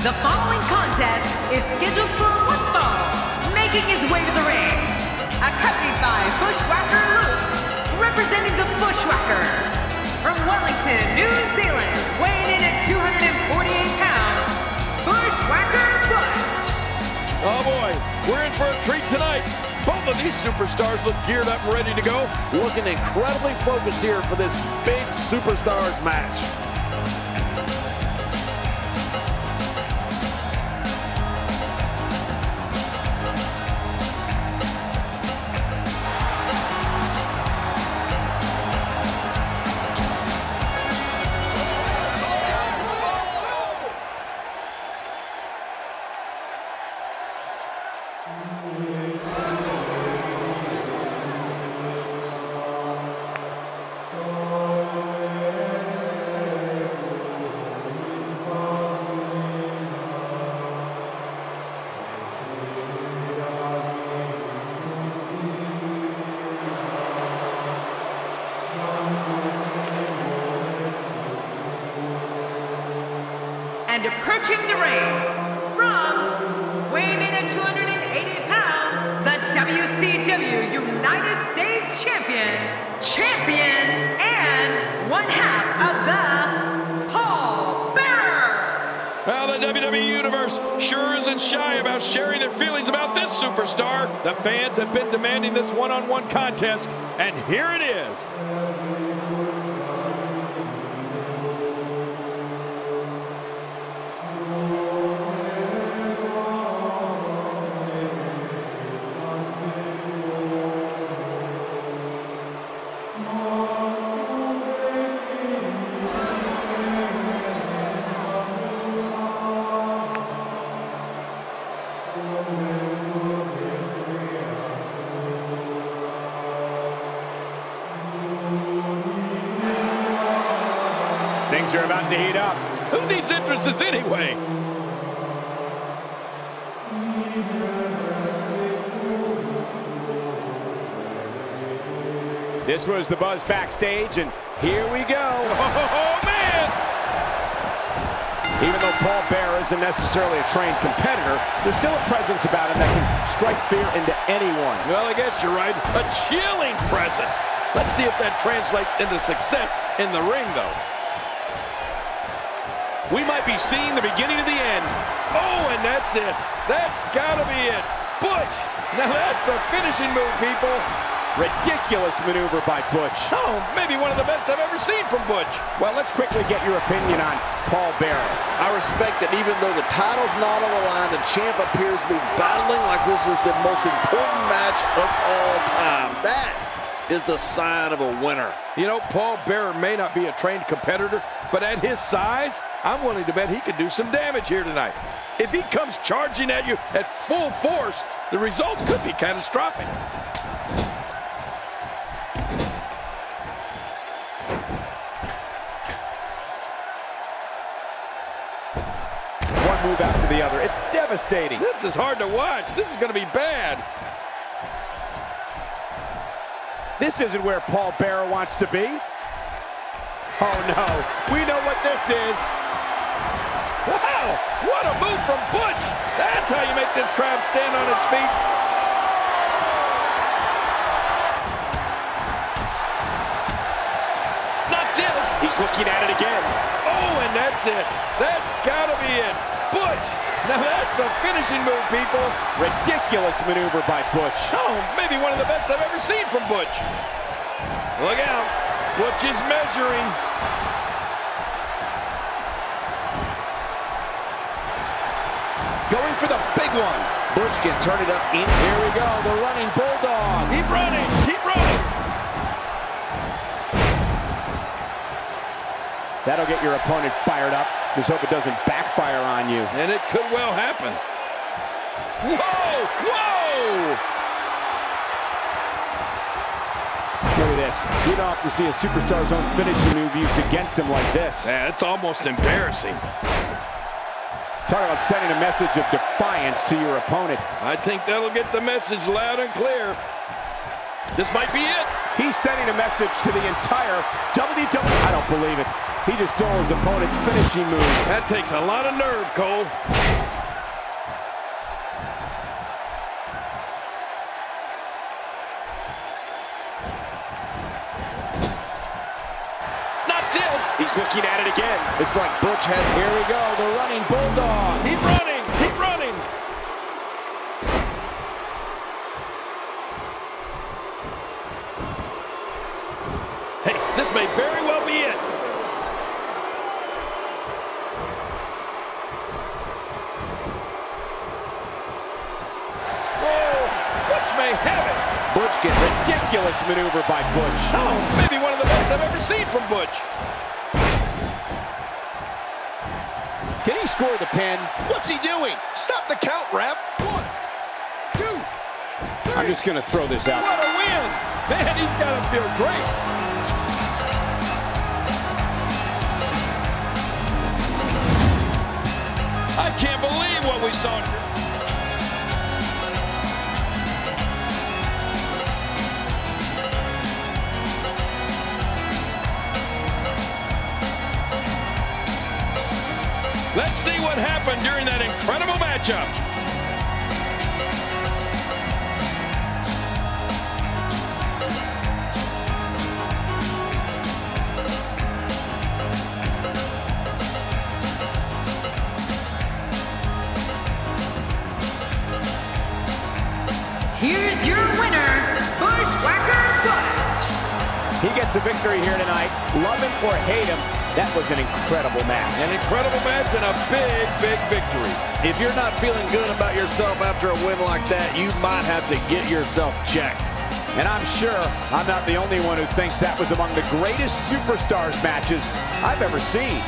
The following contest is scheduled for one fall, making his way to the ring. Accompanied by Bushwhacker Luke, representing the Bushwhackers. From Wellington, New Zealand, boy, we're in for a treat tonight. Both of these superstars look geared up and ready to go. Looking incredibly focused here for this big superstars match. And approaching the ring, from Well, the WWE Universe sure isn't shy about sharing their feelings about this superstar. The fans have been demanding this one-on-one contest, and here it is. Things are about to heat up. Who needs entrances anyway? This was the buzz backstage, and here we go. Oh, man! Even though Paul Bearer isn't necessarily a trained competitor, there's still a presence about him that can strike fear into anyone. Well, I guess you're right. A chilling presence. Let's see if that translates into success in the ring, though. We might be seeing the beginning of the end. Oh, and that's it. That's gotta be it. Butch. Now that's a finishing move, people. Ridiculous maneuver by Butch. Oh, maybe one of the best I've ever seen from Butch. Well, let's quickly get your opinion on Paul Bearer. I respect that even though the title's not on the line, the champ appears to be battling like this is the most important match of all time. That is the sign of a winner. You know, Paul Bearer may not be a trained competitor, but at his size, I'm willing to bet he could do some damage here tonight. If he comes charging at you at full force, the results could be catastrophic. One move after the other. It's devastating. This is hard to watch. This is going to be bad. This isn't where Paul Bearer wants to be. Oh, no. We know what this is. Wow, what a move from Butch. That's how you make this crowd stand on its feet. Not this. He's looking at it again. Oh, and that's it. That's gotta be it. Butch. Now that's a finishing move, people. Ridiculous maneuver by Butch. Oh, maybe one of the best I've ever seen from Butch. Look out. Butch is measuring. Going for the big one. Butch can turn it up in Here we go, the running bulldog. Keep running. Keep running. That'll get your opponent fired up. Just hope it doesn't backfire on you. And it could well happen. Whoa! Whoa! This. You don't often see a superstar's own finishing move used against him like this. Yeah, it's almost embarrassing. Talk about sending a message of defiance to your opponent. I think that'll get the message loud and clear. This might be it. He's sending a message to the entire WWE. I don't believe it. He just stole his opponent's finishing move. That takes a lot of nerve, Cole. He's looking at it again. It's like Butch has... Here we go, the running bulldog. Keep running. Keep running. Hey, this may very well be it. Whoa, Butch may have it. Butch can... Ridiculous maneuver by Butch. Oh, maybe one of the best I've ever seen from Butch. He score the pin? What's he doing? Stop the count, ref. One, two, I'm just going to throw this out. what a win. Man, he's got to feel great. I can't believe what we saw. Let's see what happened during that incredible matchup. Here's your winner, Bushwhacker Butch. He gets a victory here tonight. Love him or hate him, that was an incredible match. An incredible match and a big, big victory. If you're not feeling good about yourself after a win like that, you might have to get yourself checked. And I'm sure I'm not the only one who thinks that was among the greatest superstars matches I've ever seen.